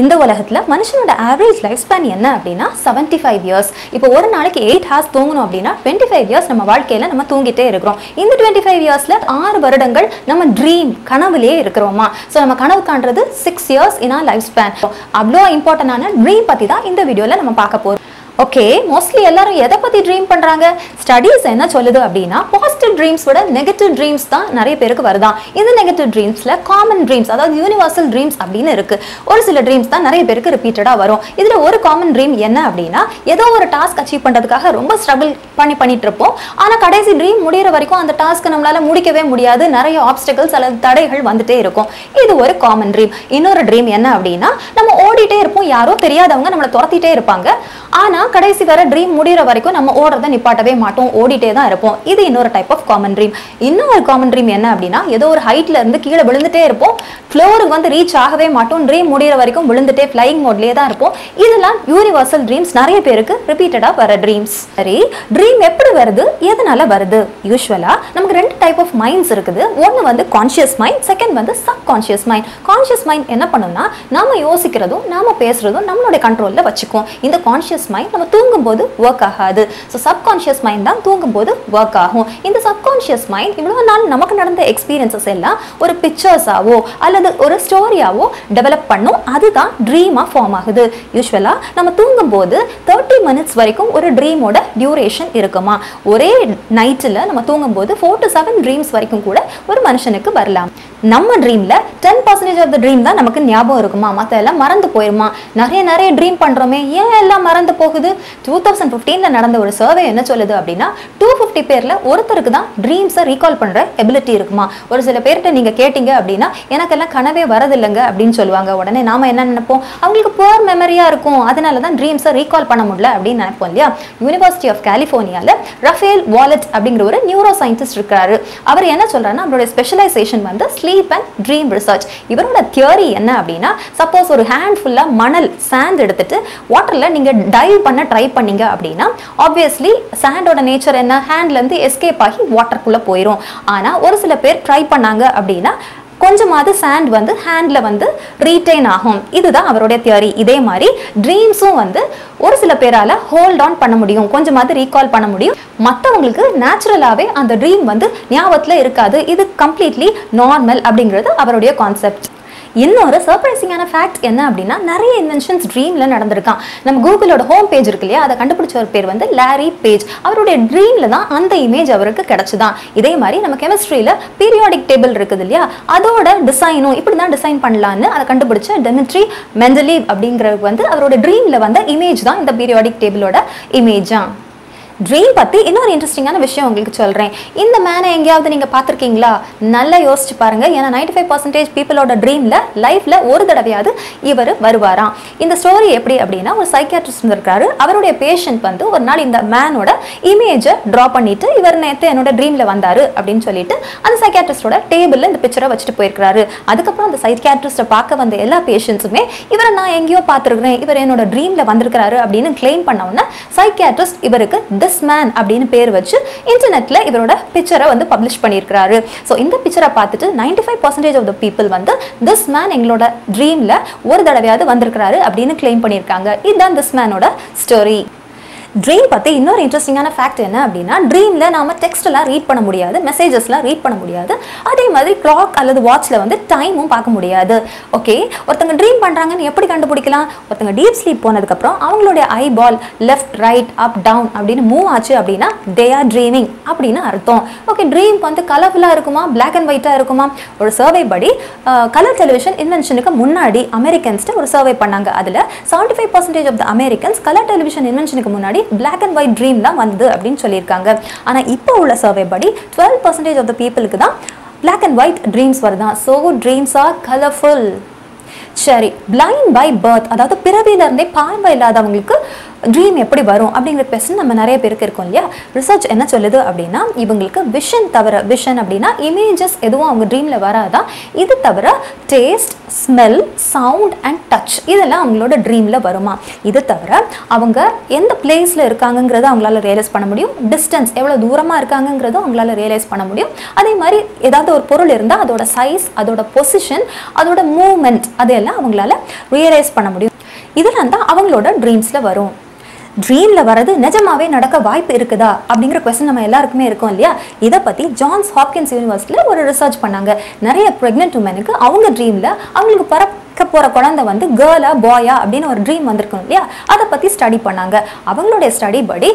இந்த உலகத்துல மனுஷனோட ஆவரேஜ் லைஃப் ஸ்பேன் என்ன அப்படின்னா 75 ஃபைவ் இயர்ஸ் இப்போ ஒரு நாளைக்கு எயிட் ஹார்ஸ் தூங்கணும் அப்படின்னா டுவெண்ட்டி ஃபைவ் இயர்ஸ் நம்ம வாழ்க்கையில நம்ம தூங்கிட்டே இருக்கிறோம். இந்த டுவெண்ட்டி ஃபைவ் இயர்ஸ்ல ஆறு வருடங்கள் நம்ம ட்ரீம் கனவுலயே இருக்கிறோமா? ஸோ நம்ம கனவு காண்றது six years in life span அவ்வளோ இம்பார்ட்டன்டான ட்ரீம் பத்தி தான் இந்த வீடியோல நம்ம பார்க்க போகிறோம் ஓகே மோஸ்ட்லி எல்லாரும் எதை பத்தி ட்ரீம் பண்றாங்க? ஸ்டடீஸ் என்ன சொல்லுது அப்படின்னா பாசிட்டிவ் ட்ரீம்ஸ் விட நெகட்டிவ் ட்ரீம்ஸ் தான் நிறைய பேருக்கு வருதான் இந்த நெகட்டிவ் ட்ரீம்ஸ்ல காமன் ட்ரீம்ஸ் அதாவது யூனிவர்சல் ட்ரீம்ஸ் அப்படின்னு இருக்கு. ஒரு சில ட்ரீம்ஸ் தான் நிறைய பேருக்கு ரிப்பீட்டடா வரும். இதுல ஒரு காமன் ட்ரீம் என்ன அப்படின்னா ஏதோ ஒரு டாஸ்க் அச்சீவ் பண்றதுக்காக ரொம்ப ஸ்ட்ரகிள் பண்ணி பண்ணிட்டு இருப்போம். ஆனா கடைசி ட்ரீம் முடியற வரைக்கும் அந்த டாஸ்க் நம்மளால முடிக்கவே முடியாது. நிறைய ஆப்ஸ்டக்கல்ஸ் அல்லது தடைகள் வந்துட்டே இருக்கும். இது ஒரு காமன் ட்ரீம் இன்னொரு ட்ரீம் என்ன அப்படின்னா நம்ம ஓடிட்டே இருப்போம். யாரோ தெரியாதவங்க நம்மளை துரத்திட்டே இருப்பாங்க. ஆனா கடைசி வர ட்ரீம் முடிகிற வரைக்கும் நம்ம ஓடுறத நிப்பாட்டவே மாட்டோம். ஓடிட்டே தான் இருப்போம். இது இன்னொரு டைப் ஆஃப் காமன் ட்ரீம் இன்னொரு காமன் ட்ரீம் என்ன அப்படின்னா ஏதோ ஒரு ஹைட்ல இருந்து கீழே விழுந்துட்டே இருப்போம். ஃப்ளோருக்கு வந்து ரீச் ஆகவே மாட்டோம். ட்ரீம் முடிகிற வரைக்கும் விழுந்துட்டே ஃப்ளைங் மோட்லேயே தான் இருப்போம். இதெல்லாம் யூனிவர்சல் ட்ரீம்ஸ் நிறைய பேருக்கு ரிப்பீட்டடா வர ட்ரீம்ஸ் சரி ட்ரீம் எப்படி வருது? எதனால வருது? யூஸ்வலாக நமக்கு ரெண்டு டைப் ஆஃப் மைண்ட்ஸ் இருக்குது. ஒன்னு வந்து கான்ஷியஸ் மைண்ட் செகண்ட் வந்து subconscious mind conscious mind என்ன பண்ணும்னா நாம யோசிக்கிறதும் நாம பேசுறதும் நம்மளுடைய கண்ட்ரோல்ல வச்சுக்கும் இந்த கான்ஷியஸ் மைண்ட் நம்ம தூங்கும் போது ஒர்க் ஆகாது. ஸோ சப்கான்ஷியஸ் மைண்ட் தான் தூங்கும்போது ஒர்க் ஆகும். இந்த சப்கான்ஷியஸ் மைண்ட் இவ்வளோ நாள் நமக்கு நடந்த எக்ஸ்பீரியன்சஸ் எல்லாம் ஒரு பிக்சர்ஸாவோ அல்லது ஒரு ஸ்டோரியாவோ டெவலப் பண்ணும். அதுதான் ட்ரீமாக ஃபார்ம் ஆகுது. யூஸ்வலாக நம்ம தூங்கும்போது தேர்ட்டி மினிட்ஸ் வரைக்கும் ஒரு ட்ரீமோட டியூரேஷன் இருக்குமா? ஒரே நைட்டில் நம்ம தூங்கும்போது ஃபோர் டு செவன் ட்ரீம்ஸ் வரைக்கும் கூட ஒரு மனுஷனுக்கு வரலாம். நம்ம ட்ரீமில் ten percentage of the dream தான் நமக்கு ஞாபகம் இருக்குமா? மற்ற எல்லாம் மறந்து போயிருமா? நிறைய நிறைய ட்ரீம் பண்ணுறோமே ஏன் எல்லாம் மறந்து போகுது? டூ தௌசண்ட் ஃபிஃப்டீனில் நடந்த ஒரு சர்வே என்ன சொல்லுது அப்படின்னா டூ ஃபிஃப்டி பேரில் ஒருத்தருக்கு தான் ட்ரீம்ஸை ரீகால் பண்ணுற எபிலிட்டி இருக்குமா? ஒரு சில பேர்கிட்ட நீங்கள் கேட்டிங்க அப்படின்னா எனக்கெல்லாம் கனவே வரதில்லைங்க அப்படின்னு சொல்லுவாங்க. உடனே நாம் என்ன நினைப்போம்? அவங்களுக்கு புவர் மெமரியாக இருக்கும். அதனால தான் ட்ரீம்ஸை ரீகால் பண்ண முடியல அப்படின்னு நினைப்போம் இல்லையா? யூனிவர்சிட்டி ஆஃப் கலிஃபோர்னியாவில் ரஃபேல் வாலட் அப்படிங்கிற ஒரு நியூரோ சயின்டிஸ்ட் இருக்கிறாரு அவர் என்ன சொல்கிறாருன்னா அவருடைய ஸ்பெஷலைசேஷன் வந்து ஸ்லீப் அண்ட் ட்ரீம் ரிசர்ச் இவரோட தியரி என்ன அப்படின்னா சப்போஸ் ஒரு ஹேண்ட் ஃபுல்லா மணல் சாண்ட் எடுத்துட்டு வாட்டர்ல நீங்க டைவ் பண்ண ட்ரை பண்ணீங்க அப்படின்னா ஆப்வியஸ்லி சாண்டோட நேச்சர் என்ன? ஹேண்ட்ல இருந்து எஸ்கேப் ஆகி வாட்டருக்குள்ளே போயிடும் ஆனா ஒரு சில பேர் ட்ரை பண்ணாங்க அப்படின்னா கொஞ்சமாவது சாண்ட் வந்து ஹேண்ட்ல வந்து ரீட்டைன் ஆகும். இதுதான் அவருடைய தியரி இதே மாதிரி ட்ரீம்ஸும் வந்து ஒரு சில பேரால ஹோல்ட் ஆன் பண்ண முடியும். கொஞ்சமாவது ரீகால் பண்ண முடியும். மற்றவங்களுக்கு நேச்சுரலாகவே அந்த ட்ரீம் வந்து ஞாபகத்தில் இருக்காது. இது கம்ப்ளீட்லி நார்மல் அப்படிங்கிறது அவருடைய கான்செப்ட் இன்னொரு சர்ப்ரைசிங்கான ஃபேக்ட் என்ன அப்படின்னா நிறைய இன்வென்ஷன்ஸ் ட்ரீமில் நடந்திருக்கான். நம்ம கூகுளோட ஹோம் பேஜ் இருக்கு இல்லையா? அதை கண்டுபிடிச்ச ஒரு பேர் வந்து லாரி பேஜ் அவருடைய ட்ரீமில் தான் அந்த இமேஜ் அவருக்கு கிடச்சிதான். இதே மாதிரி நம்ம கெமிஸ்ட்ரியில் பீரியாடிக் டேபிள் இருக்குது இல்லையா? அதோட டிசைனும் இப்படி தான் டிசைன் பண்ணலான்னு அதை கண்டுபிடிச்ச டெமிட்ரி மெண்டலி அப்படிங்கிறது வந்து அவரோட ட்ரீமில் வந்த இமேஜ் தான் இந்த பீரியாடிக் டேபிளோட இமேஜாக ட்ரீம் பற்றி இன்னொரு இன்ட்ரெஸ்டிங்கான விஷயம் உங்களுக்கு சொல்கிறேன் இந்த மேனை எங்கேயாவது நீங்கள் பார்த்துருக்கீங்களா? நல்லா யோசிச்சு பாருங்கள் ஏன்னா நைன்டி ஃபைவ் பர்சன்டேஜ் பீப்புளோட ட்ரீமில் லைஃப்பில் ஒரு தடவையாவது இவர் வருவாராம். இந்த ஸ்டோரி எப்படி அப்படின்னா ஒரு சைக்கியாட்ரிஸ்ட் இருக்காரு அவருடைய பேஷண்ட் வந்து ஒரு நாள் இந்த மேனோட இமேஜை ட்ரா பண்ணிட்டு இவர் நேற்று என்னோட ட்ரீமில் வந்தார் அப்படின்னு சொல்லிட்டு அந்த சைக்கியாட்ரிஸ்டோட டேபிளில் இந்த பிக்சரை வச்சுட்டு போயிருக்காரு அதுக்கப்புறம் அந்த சைக்கியாட்ரிஸ்ட்டை பார்க்க வந்த எல்லா பேஷண்ட்ஸுமே இவரை நான் எங்கேயோ பார்த்துருக்குறேன். இவர் என்னோட ட்ரீமில் வந்திருக்கிறாரு அப்படின்னு கிளைம் பண்ண உடனே சைக்கியாட்ரிஸ்ட் இவருக்கு திஸ் மேன் அப்படின்னு பேர் வச்சு இன்டர்நெட்ல இவரோட பிக்சரை வந்து பப்ளிஷ் பண்ணியிருக்கிறாரு. ஸோ இந்த பிக்சரை பார்த்துட்டு ninety five percentage of the people வந்து திஸ் மேன் எங்களோட ட்ரீம்ல ஒரு தடவையாவது வந்திருக்கிறாரு அப்படின்னு கிளைம் பண்ணியிருக்காங்க. இதுதான் திஸ் மேனோட ஸ்டோரி ட்ரீம் பற்றி இன்னொரு இன்ட்ரெஸ்டிங்கான ஃபேக்ட் என்ன அப்படின்னா ட்ரீமில் நாம் டெக்ஸ்ட்லாம் ரீட் பண்ண முடியாது மெசேஜஸ்லாம் ரீட் பண்ண முடியாது. அதே மாதிரி கிளாக் அல்லது வாட்ச்சில் வந்து டைமும் பார்க்க முடியாது. ஓகே ஒருத்தங்க ட்ரீம் பண்ணுறாங்கன்னு எப்படி கண்டுபிடிக்கலாம்? ஒருத்தங்க டீப் ஸ்லீப் போனதுக்கப்புறம் அவங்களுடைய eye ball left right up down அப்படின்னு மூவ் ஆச்சு அப்படின்னா தே ஆர் ட்ரீமிங் அப்படின்னு அர்த்தம். ஓகே ட்ரீம் வந்து கலர்ஃபுல்லாக இருக்குமா? பிளாக் அண்ட் ஒயிட்டாக இருக்குமா? ஒரு சர்வே படி கலர் டெலிவிஷன் இன்வென்ஷனுக்கு முன்னாடி அமெரிக்கன்ஸ்ட்டு ஒரு சர்வே பண்ணாங்க. அதில் seventy five percentage of the Americans colour television இன்வென்ஷனுக்கு முன்னாடி பிளாக் அண்ட் ஒயிட் ட்ரீம் தான் வந்தது அப்படின்னு சொல்லியிருக்காங்க. ஆனால் இப்போ உள்ள சர்வே படி டுவெல் பர்சன்டேஜ் ஆஃப் த பீப்புளுக்கு தான் பிளாக் அண்ட் ஒயிட் ட்ரீம்ஸ் வருதான் ஸோ ட்ரீம்ஸ் ஆர் கலர்ஃபுல் சரி பிளைண்ட் பை பர்த் அதாவது பிறவியில இருந்தே பார்வை இல்லாதவங்களுக்கு ட்ரீம் எப்படி வரும் அப்படிங்கிற கொஸ்டின் நம்ம நிறைய பேருக்கு இருக்கும் இல்லையா? ரிசர்ச் என்ன சொல்லுது அப்படின்னா இவங்களுக்கு விஷன் தவிர விஷன் அப்படின்னா இமேஜஸ் எதுவும் அவங்க ட்ரீமில் வராதான் இது தவிர taste smell sound and touch இதெல்லாம் அவங்களோட ட்ரீமில் வருமா? இது தவிர அவங்க எந்த பிளேஸில் இருக்காங்கங்கிறத அவங்களால ரியலைஸ் பண்ண முடியும். டிஸ்டன்ஸ் எவ்வளோ தூரமாக இருக்காங்கங்கிறதும் அவங்களால ரியலைஸ் பண்ண முடியும். அதே மாதிரி ஏதாவது ஒரு பொருள் இருந்தால் அதோட சைஸ் அதோட பொசிஷன் அதோட மூமெண்ட் அதையெல்லாம் அவங்களால ரியலைஸ் பண்ண முடியும். இதெல்லாம் தான் அவங்களோட ட்ரீம்ஸில் வரும். ட்ரீமில் வர்றது நிஜமாவே நடக்க வாய்ப்பு இருக்குதா? அப்படிங்கிற கொஸ்டின் நம்ம எல்லாருக்குமே இருக்கும் இல்லையா? இதை பற்றி ஜான்ஸ் ஹாப்கின்ஸ் யூனிவர்சிட்டியில் ஒரு ரிசர்ச் பண்ணாங்க. நிறைய ப்ரெக்னென்ட் உமனுக்கு அவங்க ட்ரீமில் அவங்களுக்கு பரப்ப போகிற குழந்தை வந்து கேர்ளா பாயா அப்படின்னு ஒரு ட்ரீம் வந்திருக்கும் இல்லையா? அதை பற்றி ஸ்டடி பண்ணாங்க. அவங்களுடைய ஸ்டடி படி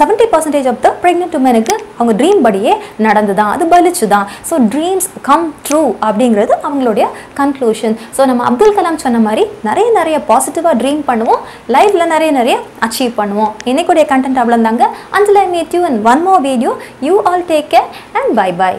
seventy percentage of the pregnant உமனுக்கு அவங்க ட்ரீம் படியே நடந்து தான் அது பலிச்சு தான் ஸோ ட்ரீம்ஸ் கம் ட்ரூ அப்படிங்கிறது அவங்களுடைய கன்க்ளூஷன் ஸோ நம்ம அப்துல் கலாம் சொன்ன மாதிரி நிறைய நிறைய பாசிட்டிவாக ட்ரீம் பண்ணுவோம். லைஃப்ல நிறைய நிறைய அச்சீவ் பண்ணுவோம். இன்னைக்குடைய கண்டென்ட் அவ்வளோ தாங்க until I meet you in one more video you all take care and bye bye